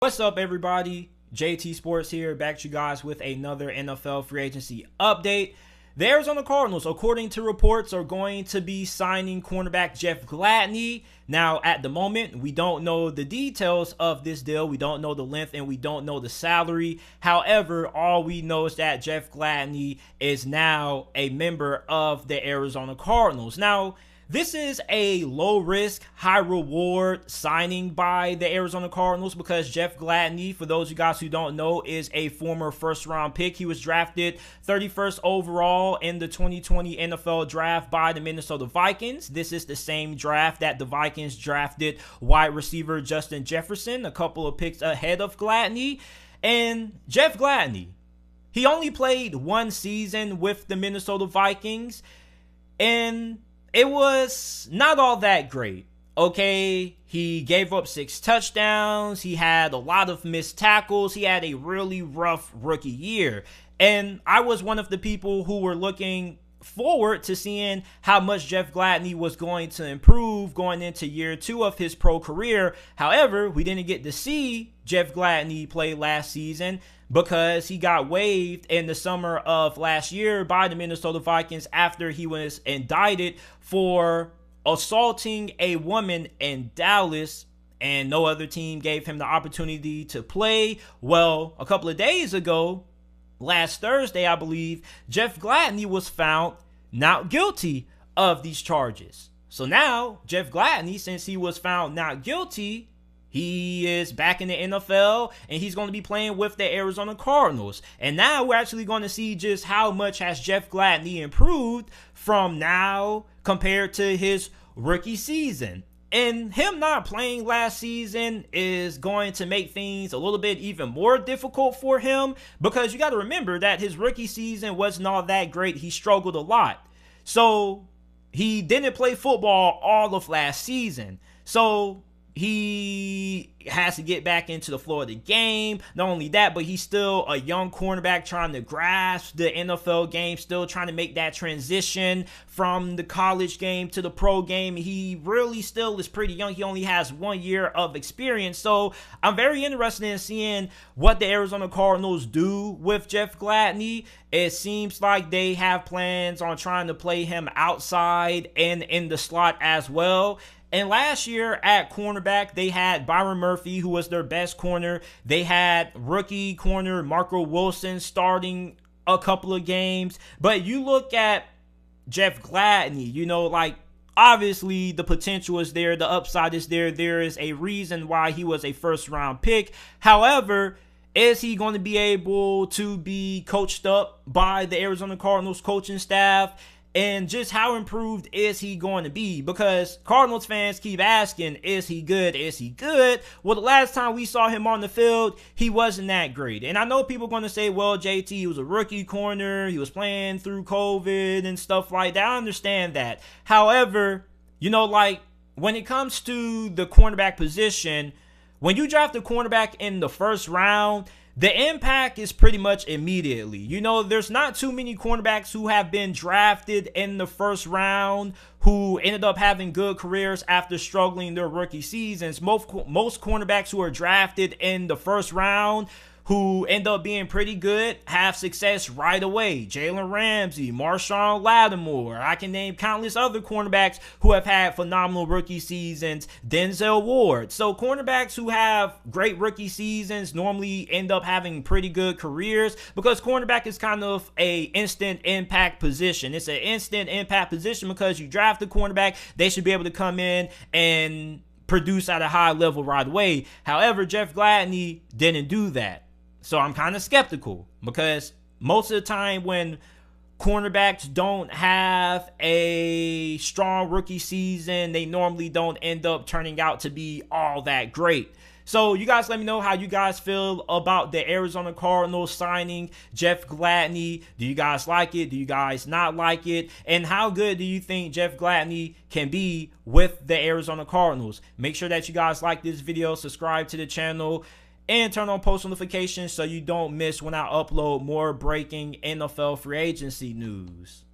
What's up, everybody? JT Sports here, back to you guys with another NFL free agency update. The Arizona Cardinals, according to reports, are going to be signing cornerback Jeff Gladney. Now, at the moment, we don't know the details of this deal. We don't know the length and we don't know the salary. However, all we know is that Jeff Gladney is now a member of the Arizona Cardinals. Now, this is a low risk, high reward signing by the Arizona Cardinals because Jeff Gladney, for those of you guys who don't know, is a former first round pick. He was drafted 31st overall in the 2020 NFL draft by the Minnesota Vikings. This is the same draft that the Vikings drafted wide receiver Justin Jefferson, a couple of picks ahead of Gladney. And Jeff Gladney, he only played one season with the Minnesota Vikings. And it was not all that great. Okay, he gave up six touchdowns. He had a lot of missed tackles. He had a really rough rookie year. And I was one of the people who were looking forward to seeing how much Jeff Gladney was going to improve going into year two of his pro career. However, we didn't get to see Jeff Gladney play last season because he got waived in the summer of last year by the Minnesota Vikings after he was indicted for assaulting a woman in Dallas and no other team gave him the opportunity to play. Well, a couple of days ago, last Thursday, I believe, Jeff Gladney was found not guilty of these charges. So now, Jeff Gladney, since he was found not guilty, he is back in the NFL and he's going to be playing with the Arizona Cardinals. And now we're actually going to see just how much has Jeff Gladney improved from now compared to his rookie season. And him not playing last season is going to make things a little bit even more difficult for him because you got to remember that his rookie season wasn't all that great. He struggled a lot. So he didn't play football all of last season. So he has to get back into the flow of the game. Not only that, but he's still a young cornerback trying to grasp the NFL game, still trying to make that transition from the college game to the pro game. He really still is pretty young. He only has one year of experience. So I'm very interested in seeing what the Arizona Cardinals do with Jeff Gladney. It seems like they have plans on trying to play him outside and in the slot as well. And last year at cornerback, they had Byron Murphy, who was their best corner. They had rookie corner Marco Wilson starting a couple of games. But you look at Jeff Gladney, you know, like obviously the potential is there, the upside is there. There is a reason why he was a first round pick. However, is he going to be able to be coached up by the Arizona Cardinals coaching staff? And just how improved is he going to be? Because Cardinals fans keep asking, is he good? Is he good? Well, the last time we saw him on the field, he wasn't that great. And I know people are going to say, well, JT, he was a rookie corner. He was playing through COVID and stuff like that. I understand that. However, you know, like when it comes to the cornerback position, when you draft a cornerback in the first round, the impact is pretty much immediately. You know, there's not too many cornerbacks who have been drafted in the first round who ended up having good careers after struggling their rookie seasons. Most most cornerbacks who are drafted in the first round who end up being pretty good have success right away. Jalen Ramsey, Marshon Lattimore. I can name countless other cornerbacks who have had phenomenal rookie seasons. Denzel Ward. So cornerbacks who have great rookie seasons normally end up having pretty good careers because cornerback is kind of a instant impact position. It's an instant impact position because you draft the cornerback, they should be able to come in and produce at a high level right away. However, Jeff Gladney didn't do that. So I'm kind of skeptical because most of the time when cornerbacks don't have a strong rookie season, they normally don't end up turning out to be all that great. So you guys let me know how you guys feel about the Arizona Cardinals signing Jeff Gladney. Do you guys like it? Do you guys not like it? And how good do you think Jeff Gladney can be with the Arizona Cardinals? Make sure that you guys like this video, subscribe to the channel and turn on post notifications so you don't miss when I upload more breaking NFL free agency news.